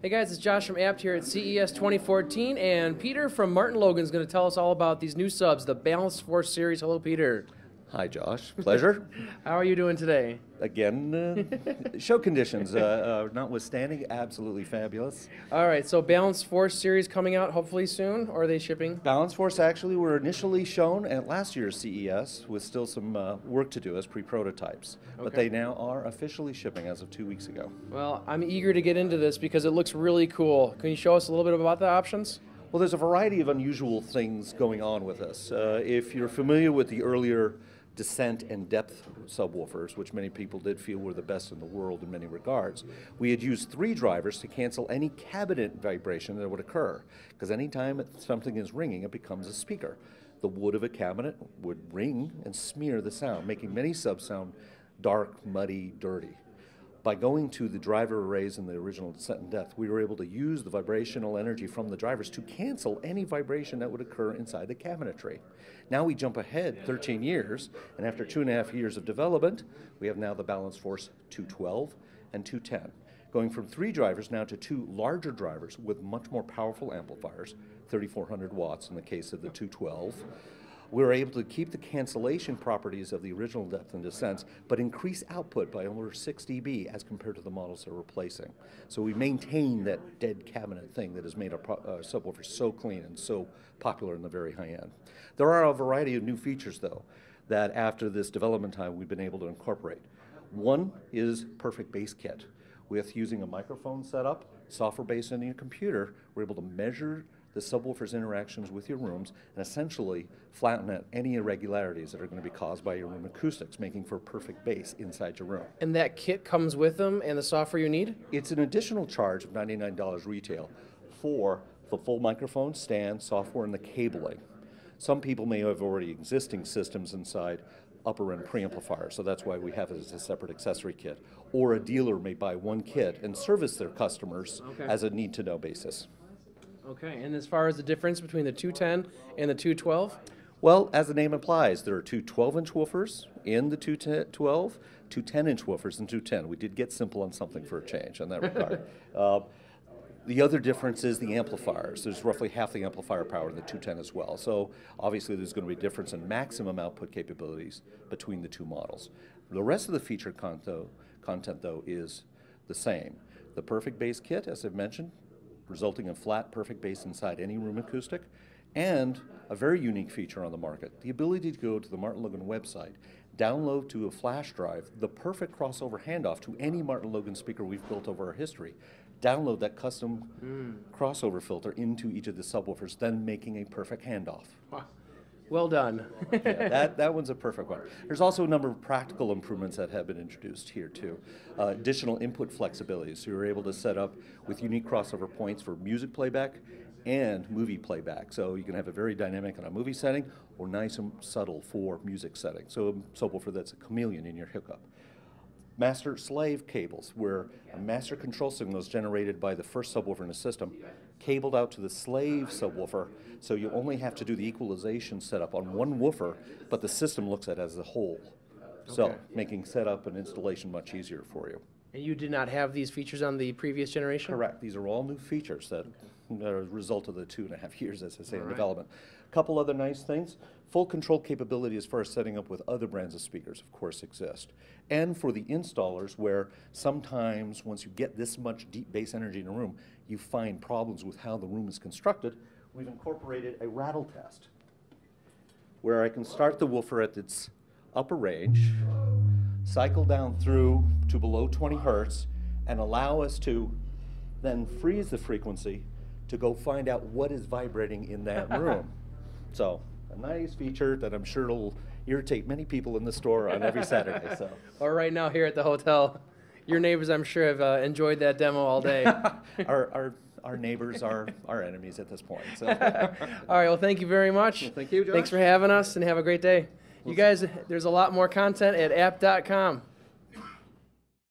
Hey guys, it's Josh from Abt here at CES 2014, and Peter from Martin Logan is going to tell us all about these new subs, the Balance Force series. Hello, Peter. Hi, Josh. Pleasure. How are you doing today? Again, uh, show conditions uh, uh, notwithstanding, absolutely fabulous. All right, so Balance Force series coming out hopefully soon, or are they shipping? Balance Force actually were initially shown at last year's CES with still some uh, work to do as pre-prototypes, okay. but they now are officially shipping as of two weeks ago. Well, I'm eager to get into this because it looks really cool. Can you show us a little bit about the options? Well, there's a variety of unusual things going on with this. Uh, if you're familiar with the earlier descent and depth subwoofers, which many people did feel were the best in the world in many regards. We had used three drivers to cancel any cabinet vibration that would occur, because anytime something is ringing, it becomes a speaker. The wood of a cabinet would ring and smear the sound, making many subs sound dark, muddy, dirty by going to the driver arrays in the original Descent and Depth, we were able to use the vibrational energy from the drivers to cancel any vibration that would occur inside the cabinetry. Now we jump ahead 13 years, and after two and a half years of development, we have now the Balance Force 212 and 210. Going from three drivers now to two larger drivers with much more powerful amplifiers, 3400 watts in the case of the 212 we were able to keep the cancellation properties of the original depth and descents, but increase output by over 6 dB as compared to the models they're replacing. So we maintain that dead cabinet thing that has made our uh, subwoofer so clean and so popular in the very high end. There are a variety of new features, though, that after this development time we've been able to incorporate. One is Perfect Bass Kit. With using a microphone setup, software based on your computer, we're able to measure the subwoofer's interactions with your rooms and essentially flatten out any irregularities that are going to be caused by your room acoustics, making for a perfect bass inside your room. And that kit comes with them and the software you need? It's an additional charge of $99 retail for the full microphone, stand, software, and the cabling. Some people may have already existing systems inside upper end preamplifiers, so that's why we have it as a separate accessory kit. Or a dealer may buy one kit and service their customers okay. as a need to know basis. Okay, and as far as the difference between the 210 and the 212? Well, as the name implies, there are two 12 inch woofers in the 212, two 10 inch woofers and two 10. We did get simple on something for a change on that regard. uh, the other difference is the amplifiers. There's roughly half the amplifier power in the 210 as well. So obviously there's going to be a difference in maximum output capabilities between the two models. The rest of the feature content, content though, is the same. The perfect bass kit, as I've mentioned, resulting in flat, perfect bass inside any room acoustic, and a very unique feature on the market, the ability to go to the Martin Logan website, download to a flash drive the perfect crossover handoff to any Martin Logan speaker we've built over our history, download that custom mm. crossover filter into each of the subwoofers, then making a perfect handoff. Wow. Well done. yeah, that, that one's a perfect one. There's also a number of practical improvements that have been introduced here too. Uh, additional input flexibility, so you're able to set up with unique crossover points for music playback and movie playback. So you can have a very dynamic on a movie setting or nice and subtle for music setting. So a for that's a chameleon in your hookup master slave cables, where a master control signal is generated by the first subwoofer in the system, cabled out to the slave subwoofer, so you only have to do the equalization setup on one woofer, but the system looks at it as a whole. So, okay. making setup and installation much easier for you. And you did not have these features on the previous generation? Correct. These are all new features that are a result of the two and a half years, as I say, all in right. development. A couple other nice things. Full control capability as far as setting up with other brands of speakers, of course, exist. And for the installers, where sometimes once you get this much deep bass energy in a room, you find problems with how the room is constructed, we've incorporated a rattle test where I can start the woofer at its upper range cycle down through to below 20 hertz, and allow us to then freeze the frequency to go find out what is vibrating in that room. so a nice feature that I'm sure will irritate many people in the store on every Saturday. So. or right now here at the hotel, your neighbors I'm sure have uh, enjoyed that demo all day. our, our our neighbors are our enemies at this point. So. all right. Well, thank you very much. Well, thank you. Josh. Thanks for having us, and have a great day. You guys, there's a lot more content at abt.com.